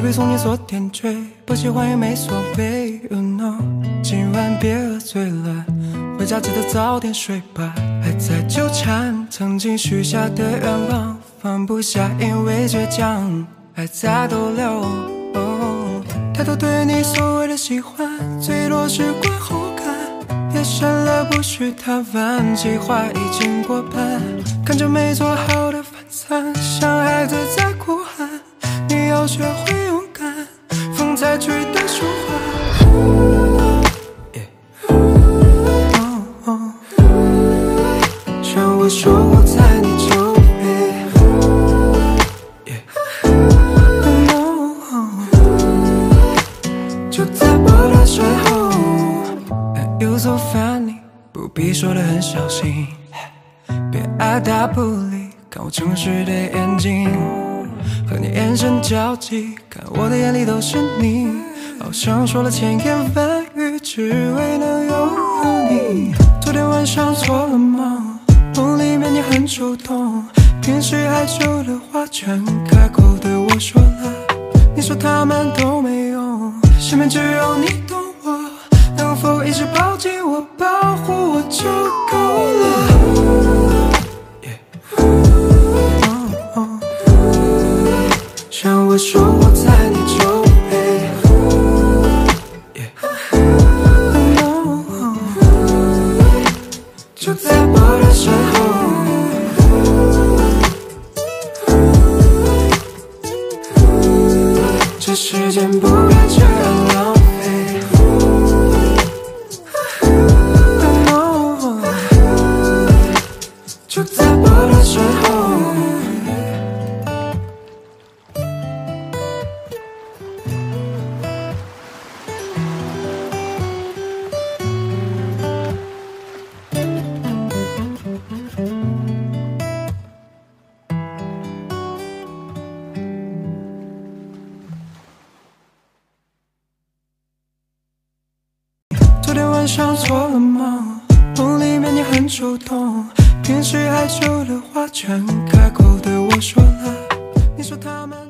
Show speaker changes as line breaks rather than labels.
玫瑰送你做点缀，不喜欢也没所谓。You know，今晚别喝醉了，回家记得早点睡吧。还在纠缠曾经许下的愿望，放不下因为倔强，还在逗留。抬头对你所谓的喜欢，最多是观后感。夜深了，不许他晚，计划已经过半。看着没做好的饭餐，像孩子在哭喊。你要学会，风采取代说话。像我说我在你周围。就在我的身后。You so funny，不必说的很小心，别爱答不理，看我诚实的眼睛，和你眼神交集，看我的眼里都是你，好像说了千言万语，只为能拥有你。昨天晚上做了梦，梦里面你很主动，平时害羞的话全开口对我说了，你说他们都没用，身边只有你懂我，能否一直抱紧我，保护我就够了。我说我在你周围。就在我的身后，这时间不该这样浪费。就在我的身后。上做了梦，梦里面你很主动，平时害羞的话全开口对我说了，你说他们。